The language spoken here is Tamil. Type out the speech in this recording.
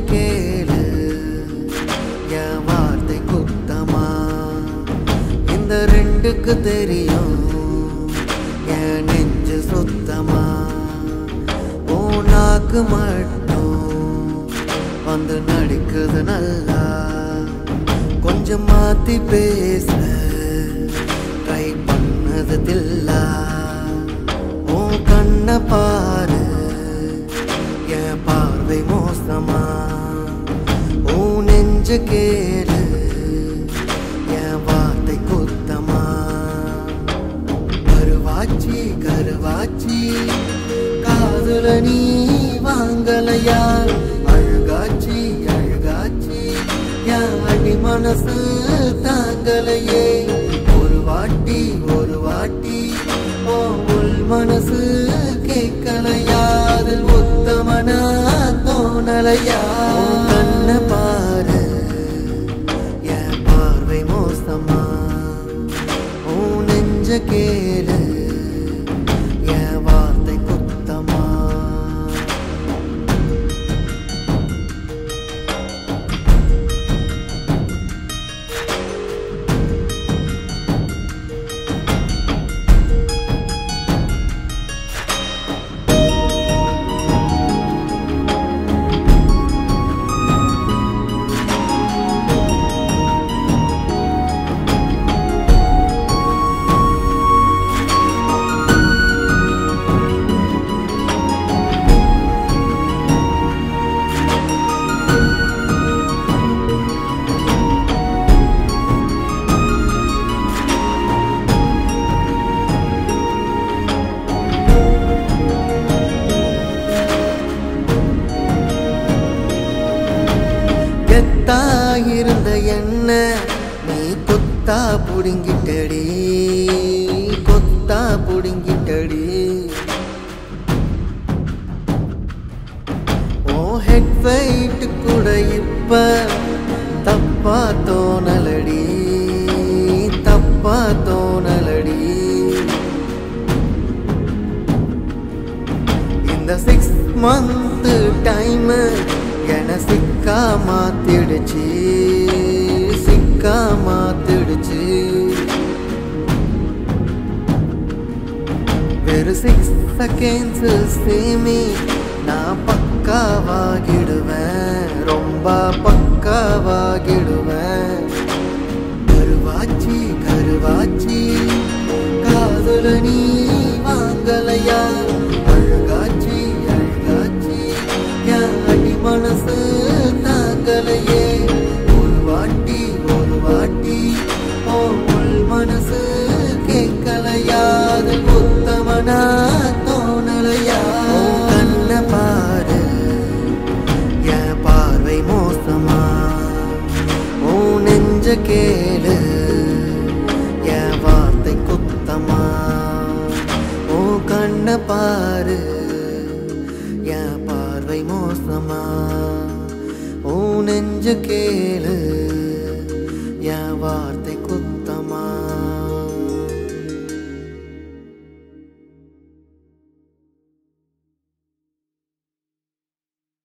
கேளு. என் வார்த்தை குத்தமா? இந்த ரெண்டுக்கு தெரியும். என் நெஞ்சு சுத்தமா? உனாக்கு நாக்கு மட்டும் வந்து நடிக்குது நல்லா. கொஞ்சம் மாத்தி பேச. ட்ரை பண்ணது தில்லா. உன் கண்ணை கொஞ்சம் கேளு. என் வார்த்தை குத்தமா? கருவாச்சி கருவாச்சி. காதுல நீ வாங்கலையா? அழுகாச்சி அழுகாச்சி. என் அடி மனசு தாங்கலையே. ஒரு வாட்டி ஒரு வாட்டி. ஓ உள் மனசு கேட்கலையா? அதில் உத்தமனா தோணலையா? மோசமா உன் என்ன நீ கொத்தா புடுங்கிட்டடி கொத்தா புடுங்கிட்டடி. ஓ ஹெட் வெயிட் கூட இப்ப தப்பா தோணலடி தப்பா தோணலடி. இந்த சிக்ஸ் மந்த் டைம் என சிக்கா மாத்திடுச்சு. Six seconds சேமி. நான் பக்காவாகிடுவேன். ரொம்ப பக்காவாகிடுவேன். கருவாச்சி கருவாச்சி. காதல நீ வாங்கலையா? அழுகாச்சி அழுகாச்சி. என் அடி மனசு தாங்கலையே. ஒரு வாட்டி ஒரு வாட்டி. ஓ உள் மனசு பாரு என் பார்வை மோசமா? உன் நெஞ்சு கேளு.